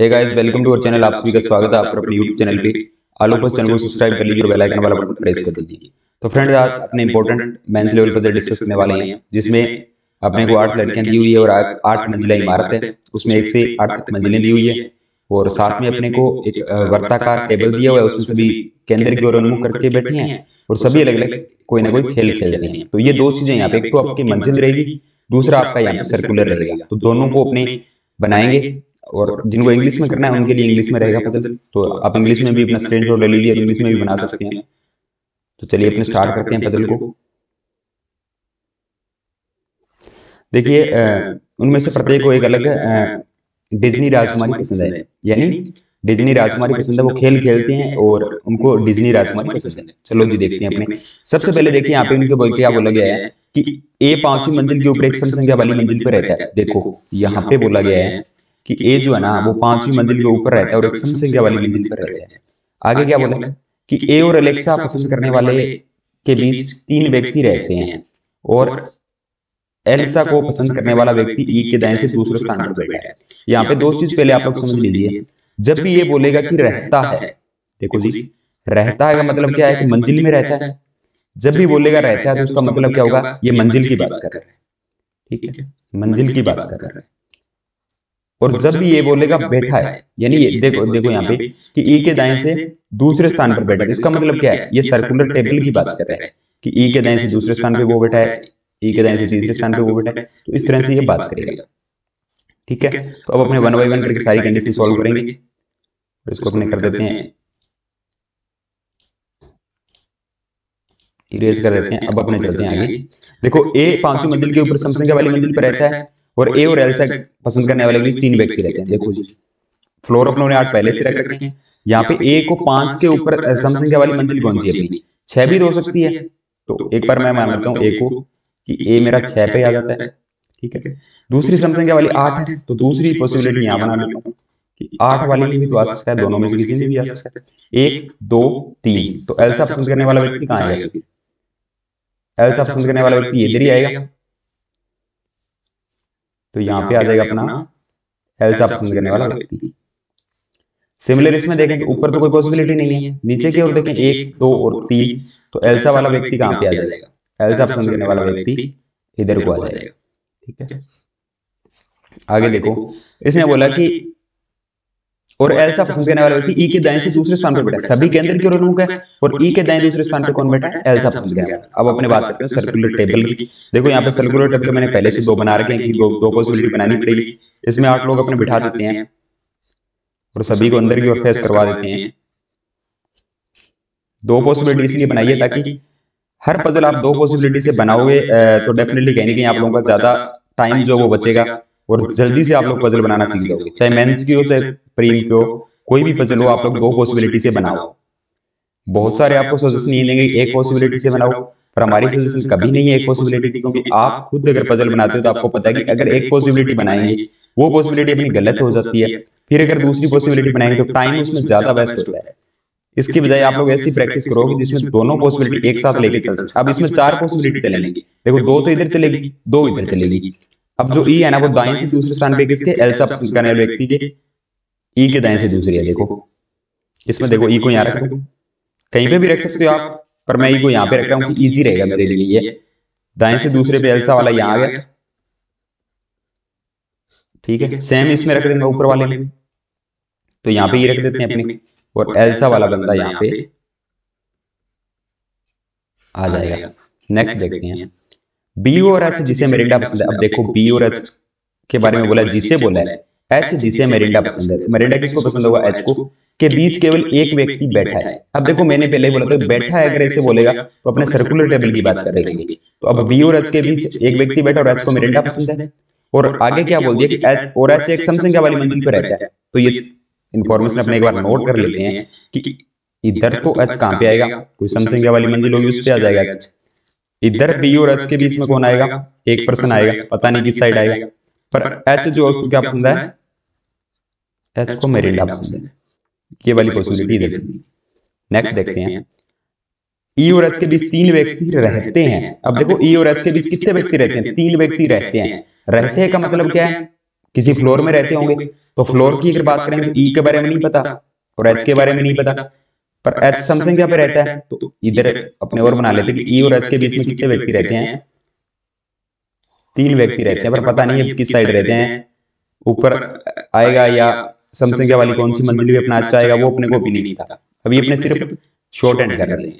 Hey guys welcome to our channel आप सभी का स्वागत है आपका अपने YouTube चैनल पे। आलो पर चैनल को सब्सक्राइब कर लीजिए और बेल आइकन वाला बटन प्रेस कर दीजिए। तो फ्रेंड्स आज अपने इंपॉर्टेंट मेंस लेवल पर डिस्कस करने वाले हैं, जिसमें अपने को आठ लड़कियाँ दी हुई है और आठ मंजिला इमारत है। उसमें एक से आठ तक मंजिलें दी हुई है और साथ में अपने को एक वर्ताकार टेबल दिया हुआ है। उसमें सभी केंद्र की ओर उन्मुख करके बैठे हैं और सभी अलग अलग कोई ना कोई खेल खेल रहे हैं। तो ये दो चीज़ें यहाँ पे, एक तो आपकी मंजिल रहेगी, दूसरा आपका यहाँ पे सर्कुलर रहेगा। तो दोनों को अपने बनाएँगे। और जिनको इंग्लिश में करना है उनके लिए इंग्लिश में रहेगा पजल तो आप इंग्लिश में भी अपना स्क्रीन शॉट ले लीजिए इंग्लिश में भी बना सकते हैं। तो चलिए अपने स्टार्ट करते हैं पजल को। देखिए उनमें से प्रत्येक को एक अलग डिज्नी राजकुमारी पसंद है। यानी डिज्नी राजकुमारी पसंद है वो खेल खेलते हैं और उनको डिज्नी राजकुमारी पसंद है। चलो जी देखते हैं अपने। सबसे पहले देखिए यहाँ पे उनके बोल क्या बोला गया है कि ए पांचवी मंजिल के ऊपर एक सम संख्या वाली मंजिल पर रहता है। देखो यहाँ पे बोला गया है कि ए जो है ना, वो पांचवी मंजिल के ऊपर रहता है और एक सम संख्या वाली मंजिल पर रहता है। आगे क्या बोला कि ए और अलेक्सा पसंद करने वाले के बीच तीन व्यक्ति रहते हैं और एल्सा को पसंद करने वाला व्यक्ति ई के दाएँ से दूसरे स्थान पर बैठा है। यहाँ पे दो चीज़ पहले आप लोग समझ लीजिए। जब भी ये बोलेगा कि रहता है, देखो जी, रहता है का मतलब क्या है कि मंजिल में रहता है? जब भी बोलेगा रहता है तो उसका मतलब क्या होगा? ये मंजिल की बात कर रहा है। ठीक है? मंजिल की बात कर रहा है। और जब भी ये बोलेगा बैठा है। यानी ये देखो देखो यहाँ पे कि ई के दाएँ से दूसरे स्थान पर बैठा है। इसका मतलब क्या है? ये सर्कुलर टेबल की बात कर रहा है कि ई के दाएँ से दूसरे स्थान पे वो बैठा है। ई के दाएँ से तीसरे स्थान पे वो बैठा है। तो इस तरह से ये बात करेगा। ठीक है? तो अब अपने वन बाई वन करके सारी कंडीशन सॉल्व करेंगे इसको अपने कर देते हैं इरेज कर देते हैं अब अपने चलते हैं आगे देखो ए पांचवी मंजिल के ऊपर समसंख्या वाली मंजिल पर रहता है और ए और एल से पसंद करने वाले भी तीन व्यक्ति रहते हैं। देखो जी फ्लोर अपनों ने आठ पहले से रख रखे हैं। यहाँ पे ए को पाँच के ऊपर समसंख्या वाली मंजिल कौन सी है अपनी। छह भी हो सकती है। तो एक बार मैं मान लेता हूँ ए को कि ए मेरा छह पे आ जाता है। ठीक है? दूसरी समसंख्या वाली आठ है। तो दूसरी पॉसिबिलिटी यहाँ बना लेता हूँ कि आठ वाले में भी तो आ सकता है दोनों में से किसी में भी आ सकता है। एक दो तीन। तो एल्सा पसंद करने वाला व्यक्ति कहाँ आएगा? एल्सा पसंद करने वाला व्यक्ति इधर ही आएगा। तो यहाँ पे आ जाएगा अपना एल्सा पसंद करने वाला व्यक्ति। सिमिलर इसमें देखें कि ऊपर तो कोई पॉसिबिलिटी नहीं है नीचे की ओर देखें एक दो और तीन तो एल्सा वाला व्यक्ति कहाँ पे आ जाएगा? एल्सा पसंद करने वाला व्यक्ति इधर को आ जाएगा। ठीक है? आगे देखो। इसने बोला कि और एल्सा पसंद करने वाला व्यक्ति ई के दाएँ से दूसरे स्थान पर बैठा सभी केंद्र की ओर उन्मुख है और ई के दाएँ दूसरे स्थान पर कौन बैठा है? एल्सा पसंद करने वाला अब अपने बात करते हैं सर्कुलर टेबल की। देखो यहाँ पे सर्कुलर टेबल मैंने पहले से दो बना रखे हैं कि दो दो पॉसिबिलिटी बनानी पड़ेगी। इसमें आठ लोग अपने बिठा देते हैं और सभी को अंदर की ओर फेस करवा देते हैं। दो पॉसिबिलिटी इसलिए बनाइए ताकि हर पजल आप दो पॉसिबिलिटी से बनाओगे तो डेफिनेटली कहीं ना कहीं आप लोगों का ज़्यादा टाइम जो वो बचेगा और जल्दी से आप लोग पजल बनाना सीख जाओगे। चाहे मेंस की हो चाहे प्रीम की हो कोई भी पजल हो आप लोग दो पॉसिबिलिटी से बनाओ। बहुत सारे आपको सजेशन नहीं देंगे एक पॉसिबिलिटी से बनाओ पर हमारी सजेशन कभी नहीं है एक पॉसिबिलिटी की क्योंकि आप खुद अगर पजल बनाते हो तो आपको पता है कि अगर एक पॉसिबिलिटी बनाएँगे वो पॉसिबिलिटी अपनी गलत हो जाती है। फिर अगर दूसरी पॉसिबिलिटी बनाएँगे तो टाइम उसमें ज़्यादा वेस्ट होता है इसकी बजाय आप लोग ऐसी प्रैक्टिस करोगे जिसमें दोनों पॉसिबिलिटी एक साथ लेके चल सकते अब इसमें चार पॉसिबिलिटी चलेंगी देखो दो तो इधर चलेगी दो इधर चलेगी अब जो ई है ना वो दाएँ से दूसरे स्थान पे किसके एल्सा पसंद करने वाले व्यक्ति के? ई के दाएँ से दूसरी है देखो। इसमें देखो ई को यहाँ रख। दो कहीं पे भी रख सकते हो आप पर मैं ई को यहाँ पे रख रहा हूँ कि इजी रहेगा मेरे लिए। ये दाएँ से दूसरे पे एल्सा वाला यहाँ आ गया। ठीक है? सेम इसमें रख देंगे ऊपर वाले में। तो यहाँ पे ये रख देते हैं अपने। और एल्सा वाला बंदा यहाँ पे आ जाएगा। नेक्स्ट देखते हैं बी और एच जिसे मेरिंडा पसंद है। अब देखो बी और एच के बारे में बोला जिसे बोला है। एच जिसे मेरिंडा पसंद है। मेरिंडा किसको पसंद होगा? एच को। के बीच केवल एक व्यक्ति बैठा है। अब देखो मैंने पहले ही बोला था बैठा है अगर ऐसे बोलेगा तो अपने सर्कुलर टेबल की बात कर रहे हैं तो अब बी और एच के बीच एक व्यक्ति बैठा और एच को मेरिंडा पसंद है। और आगे क्या बोल दिया कि एच और एच एक समसंख्या वाली मंजिल पर रहता है तो ये इन्फॉर्मेशन अपने एक बार नोट कर लेते हैं। कि इधर तो एच कहाँ पे आएगा कोई समसंख्या वाली मंजिल होगी उस पर आ जाएगा एच इधर बी और एच के बीच में कौन आएगा? एक पर्सन आएगा। पता नहीं किस साइड आएगा। पर एच जो है उसको क्या पसंद है? एच को मेरिंडा पसंद है ये वाली पॉसिबिलिटी देखते नेक्स्ट देखते हैं। ई और एच के बीच तीन व्यक्ति रहते हैं। अब देखो ई और एच के बीच कितने व्यक्ति रहते हैं? तीन व्यक्ति रहते हैं। रहते हैं का मतलब क्या है? किसी फ्लोर में रहते होंगे। तो फ्लोर की अगर बात करें तो ई के बारे में नहीं पता और एच के बारे में नहीं पता। पर एच समसंख्या पे रहता है तो इधर अपने और बना लेते कि ई और एच के बीच में कितने व्यक्ति रहते हैं? तीन व्यक्ति रहते हैं पर पता नहीं है किस साइड रहते हैं। ऊपर आएगा या समसंख्या वाली कौन सी मंजिल भी अपना अच्छा आएगा वो अपने को भी नहीं पता। अभी अपने सिर्फ़ शॉर्ट एंड कर रहे हैं।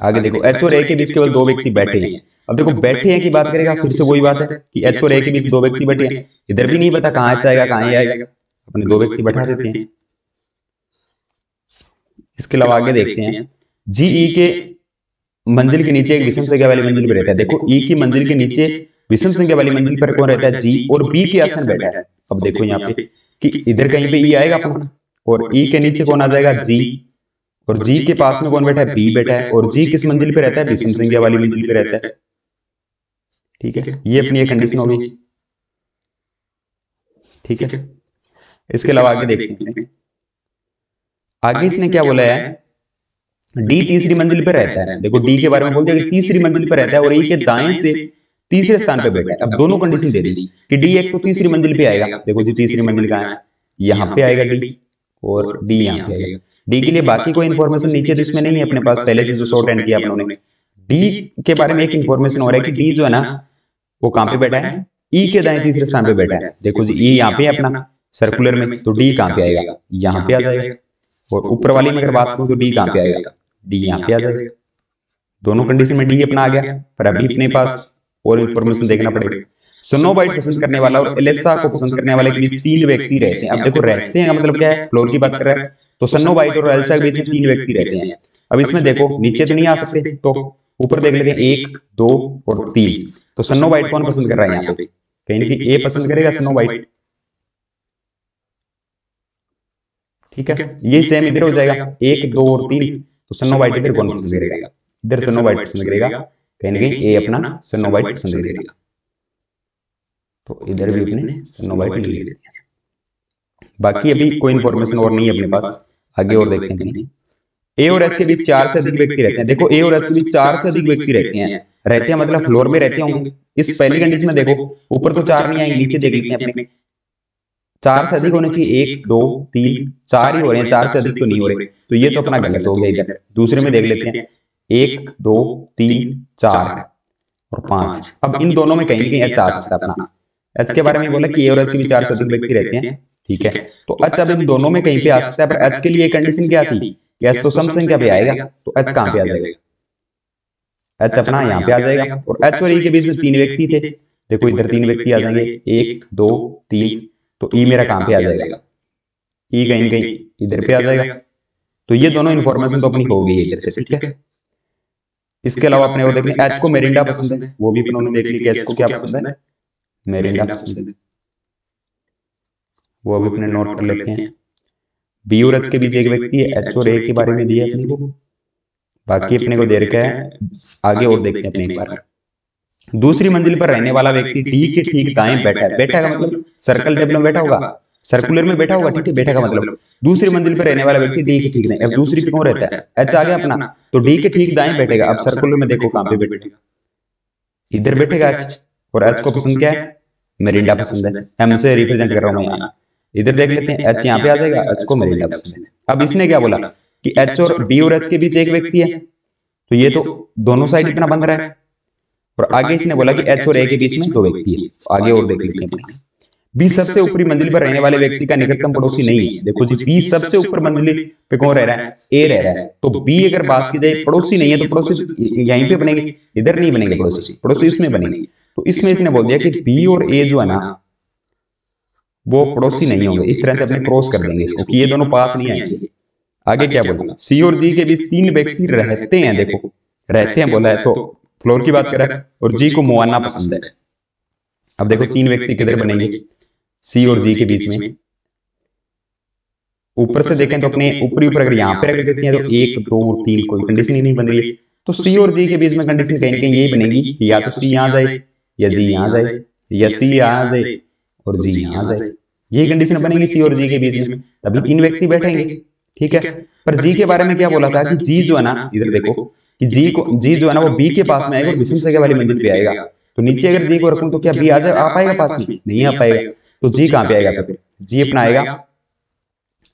आगे देखो एच और ए के बीच केवल दो व्यक्ति बैठे हैं। अब देखो बैठे हैं की बात करेगा फिर से वही बात है कि एच और ए के बीच दो व्यक्ति बैठे हैं इधर भी नहीं पता कहाँ आएगा कहाँ आएगा अपने दो व्यक्ति बैठा देते हैं। इसके अलावा आगे देखते हैं। जीई e के मंजिल के नीचे एक विषम संख्या वाली मंजिल पर रहता है। देखो ई की मंजिल के नीचे विषम संख्या वाली मंजिल पर कौन रहता है? जी और बी के आसन बैठा है। अब देखो यहाँ पे कि इधर कहीं पे ई आएगा अपना और ई के नीचे कौन आ जाएगा? जी और जी के पास में कौन बैठा है? बी बैठा है। और जी किस मंजिल पे रहता है? विषम संख्या वाली मंजिल पे रहता है। ठीक है ये अपनी एक कंडीशन होगी। ठीक है इसके अलावा आगे देखते हैं। आगे इसने क्या बोला है? डी तीसरी मंजिल पर रहता है। देखो डी के बारे में बोलते दिया कि तीसरी मंजिल पर रहता है और ई के दाएँ से तीसरे स्थान पर बैठा है। अब दोनों कंडीशन दे दी कि डी एक तो तीसरी मंजिल पे आएगा। देखो जी तीसरी मंजिल कहाँ है। यहाँ पे आएगा डी और डी यहाँ पे आएगा। डी के लिए बाकी कोई इन्फॉर्मेशन नीचे तो इसमें नहीं है अपने पास पहले से जो शॉर्ट एंड किया अपनों ने डी के बारे में एक इन्फॉर्मेशन हो रहा है कि डी जो है ना वो कहाँ पे बैठा है ई e के दाएँ तीसरे स्थान पे बैठा है देखो जी ई e यहाँ पे अपना सर्कुलर में तो डी कहाँ पे आएगा यहाँ पे आ जाएगा और ऊपर वाली में अगर बात करूँ तो डी कहाँ पे आएगा? डी यहाँ पे आ जाएगा। दोनों कंडीशन में डी अपना आ गया पर अभी अपने पास और इन्फॉर्मेशन देखना पड़ेगा। सोनोबाइट पसंद करने वाला और एलेसा को पसंद करने वाले के बीच तीन व्यक्ति रहते हैं। अब देखो रहते हैं मतलब क्या है? फ्लोर की बात कर रहा है। तो सन्नोबाइट और एल्सा के बीच में तीन व्यक्ति रहते हैं। अब इसमें देखो नीचे तो नहीं आ सकते तो ऊपर देख लेते हैं एक दो और तीन। तो सन्नोबाइट कौन पसंद कर रहा है यहाँ पे? कहीं ना कहीं? ए पसंद करेगा सन्नोबाइट ठीक है? ये सेम इधर हो जाएगा। एक दो और तीन तो सनोबाइट इधर कौन पसंद करेगा इधर सनोबाइट पसंद करेगा कहीं ना कहीं ए अपना सनोबाइट पसंद करेगा तो इधर भी अपने सनोबाइट ले लेते हैं। बाकी अभी कोई इन्फॉर्मेशन और नहीं है अपने पास। आगे और देखते हैं ए और एच के बीच चार से अधिक व्यक्ति रहते हैं। देखो ए और एच के बीच चार से अधिक व्यक्ति रहते हैं। रहते हैं। मतलब फ्लोर में रहते होंगे। इस पहली कंडीशन में देखो ऊपर तो चार नहीं आएँगे नीचे देख लेते हैं अपने। चार से अधिक होने चाहिए एक दो तीन चार ही हो रहे हैं चार से अधिक तो नहीं हो रहे तो ये तो अपना गलत हो गया। इधर दूसरे में देख लेते हैं। एक दो तीन चार और पाँच। अब इन दोनों में कहीं ना कहीं एच आ सकता अपना। एच के बारे में बोला कि ए और एच के भी चार से अधिक व्यक्ति रहते हैं। ठीक है। तो एच अब इन दोनों में कहीं पे आ सकता है। पर एच के लिए कंडीशन क्या थी कि एच तो सम संख्या पे आएगा तो एच कहाँ पे आ जाएगा एच अपना यहाँ पे आ जाएगा और एच और ई के बीच में तीन व्यक्ति थे देखो इधर तीन व्यक्ति आ जाएँगे एक दो तीन तो ई मेरा कहाँ पे आ जाएगा। ई कहीं कहीं इधर पे आ जाएगा। तो ये दोनों इन्फॉर्मेशन तो अपनी हो गई इधर से ठीक है? इसके अलावा अपने और देख लें एच को मेरिंडा पसंद है। वो भी अपने देख ली कि एच को क्या पसंद है? मेरिंडा पसंद है। वो अभी अपने नोट कर लेते हैं। बी और एच के बीच एक व्यक्ति है एच और ए के बारे में दिया अपने को बाकी अपने को दे रखा है? आगे और देखते हैं अपने एक बार। दूसरी मंजिल पर रहने वाला व्यक्ति डी के ठीक दाएँ बैठा है बैठा का मतलब सर्कल टेबल में बैठा होगा सर्कुलर में बैठा होगा ठीक है बैठा का मतलब। दूसरी मंजिल पर रहने वाला व्यक्ति डी के ठीक दाएँ अब दूसरी पे कौन रहता है? एच आ गया अपना। तो डी के ठीक दाएँ बैठेगा। अब सर्कुलर में देखो कहाँ पे बैठेगा। इधर बैठेगा एच और एच को पसंद क्या है? मेरिंडा पसंद है? एम से रिप्रेजेंट कर रहा हूँ। मैं इधर देख लेते हैं एच यहाँ पे आ जाएगा एच को मेरिंडा पसंद है। अब इसने क्या बोला कि एच और बी और एच के बीच एक व्यक्ति है तो ये तो दोनों साइड इतना बंद रहा है। और आगे इसने बोला कि एच और ए के बीच में दो व्यक्ति है। आगे और देख लेते हैं बी सबसे ऊपरी मंजिल पर रहने वाले व्यक्ति का निकटतम पड़ोसी नहीं है। देखो जी बी सबसे ऊपर मंजिल पे कौन रह रहा है? ए रह रहा है? तो बी अगर बात की जाए पड़ोसी नहीं है तो पड़ोसी यहीं पे बनेंगे। इधर नहीं बनेंगे पड़ोसी। पड़ोसी इसमें बनेंगे। तो इसमें इसने बोल दिया कि बी और ए जो है ना वो पड़ोसी नहीं होंगे। इस तरह से अपने क्रॉस कर देंगे इसको कि ये दोनों पास नहीं आएँगे। आगे क्या बोला? सी और जी के बीच तीन व्यक्ति रहते हैं देखो रहते हैं बोला है तो फ्लोर की बात करें और जी को मुआना पसंद है अब देखो। तीन व्यक्ति किधर बनेंगे सी और जी के बीच में। ऊपर से देखें तो अपने ऊपरी ऊपर अगर यहाँ पे रख देते हैं तो एक दो और तीन कोई कंडीशन ही नहीं बन रही। है तो सी और जी के बीच में कंडीशन कहीं कहीं यही बनेगी या तो सी यहाँ जाए या जी यहाँ जाए या सी यहाँ जाए और जी यहाँ जाए। यही कंडीशन बनेगी सी और जी के बीच में। तभी तीन व्यक्ति बैठेंगे ठीक है? पर जी के बारे में क्या बोला था कि जी जो है ना इधर देखो कि जी को जी जो है ना वो बी के पास में आएगा और विषम संख्या वाली मंजिल पे आएगा। तो नीचे अगर जी को रखूँ तो क्या बी आ जाए? आ पाएगा पास में? नहीं आ पाएगा। तो जी कहाँ पे आएगा फिर? जी अपना आएगा।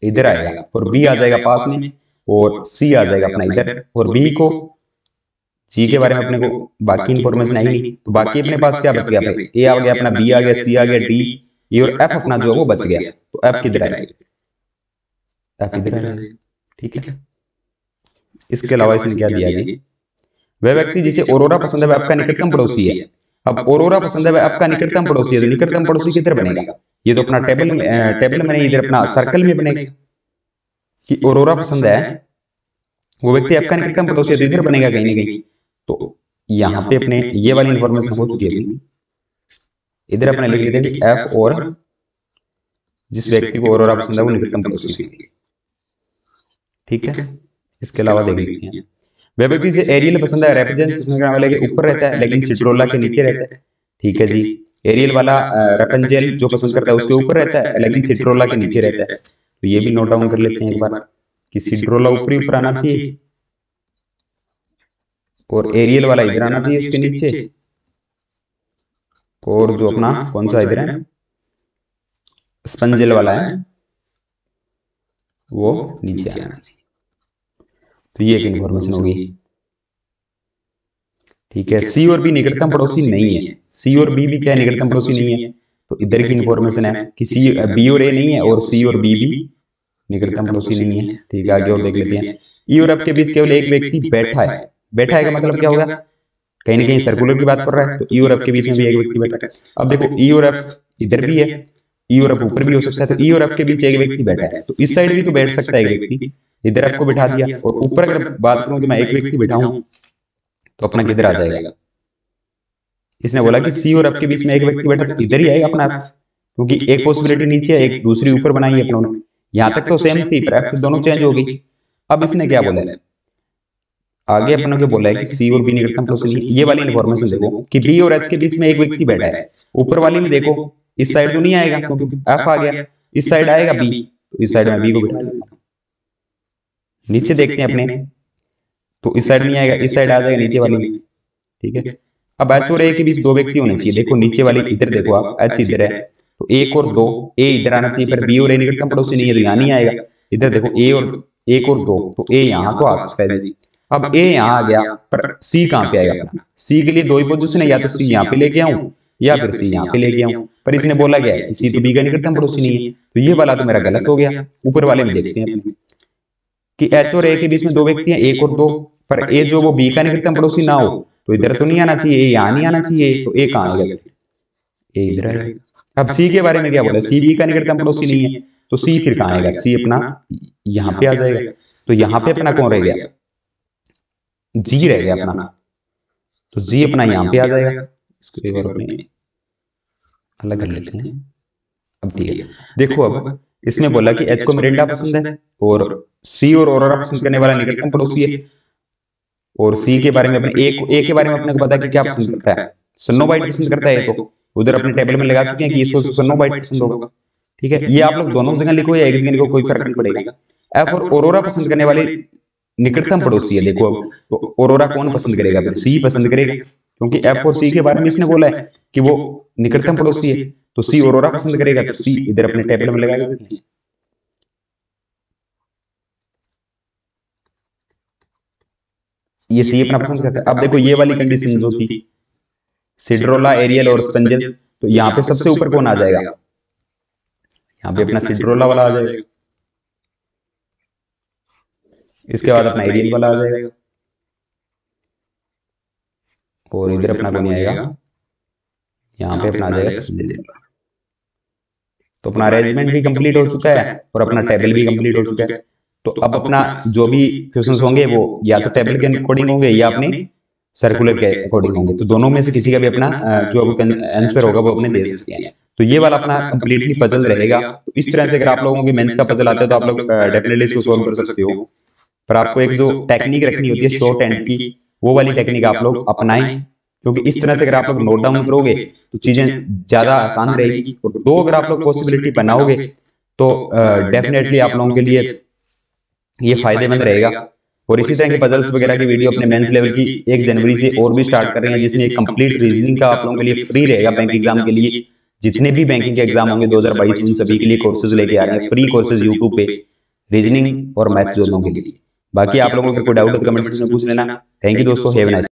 इधर आएगा। और बी आ जाएगा पास में और सी आ जाएगा अपना इधर। और बी को जी के बारे में अपने को बाकी इंफॉर्मेशन आई नहीं। तो बाकी अपने पास क्या बच गया ए आ गया अपना बी आ गया सी आ गया डी ये और एफ़ अपना जो है वो बच गया। तो एफ़ किधर आएगा? एफ़ इधर आएगा? ठीक है। इसके अलावा इसने क्या दिया जी वह व्यक्ति जिसे ओरोरा पसंद है वह आपका निकटतम पड़ोसी है। अब ओरोरा पसंद है, आपका निकटतम पड़ोसी है निकटतम पड़ोसी किधर बनेगा? ये तो अपना टेबल टेबल में इधर अपना सर्कल में बनेगा। कि ओरोरा पसंद है, वो व्यक्ति आपका निकटतम पड़ोसी है तो इधर बनेगा कहीं ना कहीं। तो यहाँ पे अपने ये वाली इंफॉर्मेशन हो चुकी है इधर अपने लिख लेते हैं एफ़ और जिस व्यक्ति को ओरोरा पसंद है, वो निकटतम पड़ोसी ठीक है? इसके अलावा देख लेते हैं। व्यक्ति से एरियल पसंद है रेपेजेंस पसंद करने वाले के ऊपर रहता है, लेकिन सिट्रोला के नीचे रहता है। ठीक है जी। एरियल वाला रेपेंजेल जो पसंद करता है, उसके ऊपर रहता है, लेकिन सिट्रोला के नीचे रहता है। तो ये भी नोट डाउन कर लेते हैं एक बार कि सिट्रोला ऊपरी ऊपर आना चाहिए और एरियल वाला इधर आना चाहिए उसके नीचे। और जो अपना, कौन सा इधर है? स्पंजल वाला है। वो नीचे आना चाहिए। तो ये एक इन्फॉर्मेशन होगी। ठीक है सी और बी निकटतम पड़ोसी नहीं है। सी और बी भी क्या निकटतम पड़ोसी नहीं है? तो इधर की इन्फॉर्मेशन है कि सी बी और ए नहीं है और सी और बी भी निकटतम पड़ोसी नहीं है। ठीक है आगे और देख लेते हैं। ई और एफ़ के बीच केवल एक व्यक्ति बैठा है। बैठा है का मतलब क्या होगा? कहीं ना कहीं सर्कुलर की बात कर रहा है तो ई और एफ़ के बीच में भी एक व्यक्ति बैठा है। अब देखो ई और एफ़ इधर भी है। ई और एफ़ ऊपर भी हो सकता है तो ई और एफ़ के बीच एक व्यक्ति बैठा है। तो इस साइड भी तो बैठ सकता है एक व्यक्ति। इधर आपको बिठा दिया, और ऊपर अगर बात करूँ कि मैं एक व्यक्ति बैठा हूँ तो अपना किधर आ जाएगा। इसने बोला कि सी और एफ़ के बीच में एक व्यक्ति बैठा तो इधर ही आएगा अपना क्योंकि एक पॉसिबिलिटी नीचे है, एक दूसरी ऊपर बनाई है अपनों यहाँ तक तो सेम थी, पर एफ़ दोनों चेंज हो गई। अब इसने क्या बोला आगे अपनों को बोला है कि सी और बी निकटतम पड़ोसी ये वाली इन्फॉर्मेशन देखो, कि बी और एच के बीच में एक व्यक्ति बैठा है। ऊपर वाली में देखो इस साइड तो नहीं आएगा क्योंकि एफ़ आ गया। इस साइड आएगा बी तो इस साइड में बी को बिठा लेना नीचे देखते हैं अपने। तो इस साइड नहीं आएगा इस साइड आ जाएगा नीचे वाली। में ठीक है? अब एच और ए के बीच दो व्यक्ति होने चाहिए? देखो नीचे वाली इधर देखो आप? एच इधर है। तो एक और दो। ए इधर आना चाहिए पर बी और ए निकटतम पड़ोसी नहीं है तो यहाँ नहीं आएगा। इधर देखो ए और एक और दो। तो ए यहाँ तो आ सकता है जी अब ए यहाँ आ गया पर सी कहाँ पे आएगा अपना सी के लिए दो ही पोजिशन है या तो सी यहाँ पे लेके आऊँ या फिर सी यहाँ पे लेके आऊँ पर इसने बोला गया कि सी तो बी का निकटतम पड़ोसी नहीं है। तो ये वाला तो मेरा गलत हो गया। ऊपर वाले में देखते हैं कि एच और ए के बीच में दो व्यक्ति हैं एक और दो। पर ए जो वो बी का निकटतम पड़ोसी ना हो तो इधर तो नहीं आना चाहिए, यहाँ नहीं आना चाहिए तो ए कहाँ आएगा ए इधर आएगा अब सी के बारे में क्या बोला? सी बी का निकटतम पड़ोसी नहीं है। तो सी फिर कहाँ आएगा? सी अपना यहाँ पे आ जाएगा। तो यहाँ पे अपना कौन रह गया? जी रह गया अपना। तो जी अपना यहाँ पे आ जाएगा। इसको एक बार अपने अलग कर लेते हैं। अब ठीक है। देखो अब इसमें बोला कि एच को मिरिंडा पसंद है और सी और ओरोरा पसंद करने वाला निकटतम पड़ोसी है। और सी के बारे में अपने ए ए के बारे में अपने को पता कि क्या पसंद करता है। सन्नो बाइट पसंद करता है तो उधर अपने टेबल में लगा चुके हैं कि इसको सन्नो बाइट पसंद होगा। ठीक है ये आप लोग दोनों जगह लिखो या एक जगह लिखो कोई फ़र्क नहीं पड़ेगा। एफ़ और ओरोरा पसंद करने वाले निकटतम पड़ोसी है। देखो अब तो ओरोरा कौन पसंद करेगा? फिर सी पसंद करेगा। क्योंकि एफ़ और सी के बारे में इसने बोला है कि वो निकटतम पड़ोसी है। तो सी ओरोरा पसंद करेगा तो सी इधर अपने टेबल में लगा देते हैं ये सी अपना पसंद करता है। अब देखो ये वाली कंडीशन जो थी सिड्रोला एरियल और स्पंजल तो यहाँ पे सबसे ऊपर कौन आ जाएगा? यहाँ पे अपना सिड्रोला वाला आ जाएगा। इसके बाद अपना एरियल वाला आ जाएगा। और इधर अपना कौन आएगा यहाँ पे अपना आ जाएगा तो अपना अरेंजमेंट भी कंप्लीट हो चुका है और अपना टेबल भी कंप्लीट हो चुका है तो अब अपना जो भी क्वेश्चंस होंगे वो या तो टेबल के अकॉर्डिंग होंगे या अपने सर्कुलर के अकॉर्डिंग होंगे तो दोनों में से किसी का भी अपना जो आंसर होगा वो अपने दे सकते हैं तो ये वाला अपना कंप्लीटली पजल रहेगा तो इस तरह से अगर आप लोगों के मेंस का पजल आता है तो आप लोग डेफिनेटली इसको सॉल्व कर सकते हो पर आपको एक जो टेक्निक रखनी होती है शॉर्ट एंड की वो वाली टेक्निक आप लोग अपनाएँ क्योंकि इस तरह से अगर आप लोग नोट डाउन करोगे तो चीज़ें ज़्यादा आसान रहेगी और दो अगर आप लोग पॉसिबिलिटी बनाओगे तो डेफिनेटली आप लोगों के लिए ये फ़ायदेमंद रहेगा। और इसी तरह के पजल्स वगैरह की वीडियो अपने मेंस लेवल की एक जनवरी से और भी स्टार्ट कर रहे हैं जिसमें एक कंप्लीट रीजनिंग का आप लोगों के लिए फ्री रहेगा बैंक एग्ज़ाम के लिए। जितने भी बैंकिंग के एग्ज़ाम होंगे 2022 उन सभी के लिए कोर्सेज लेके आ रहे हैं फ्री कोर्सेज यूट्यूब पे रीजनिंग और मैथ्स दोनों के लिए बाकी आप लोगों को कोई डाउट है तो कमेंट सेक्शन में पूछ लेना। थैंक यू दोस्तों हैव नाइस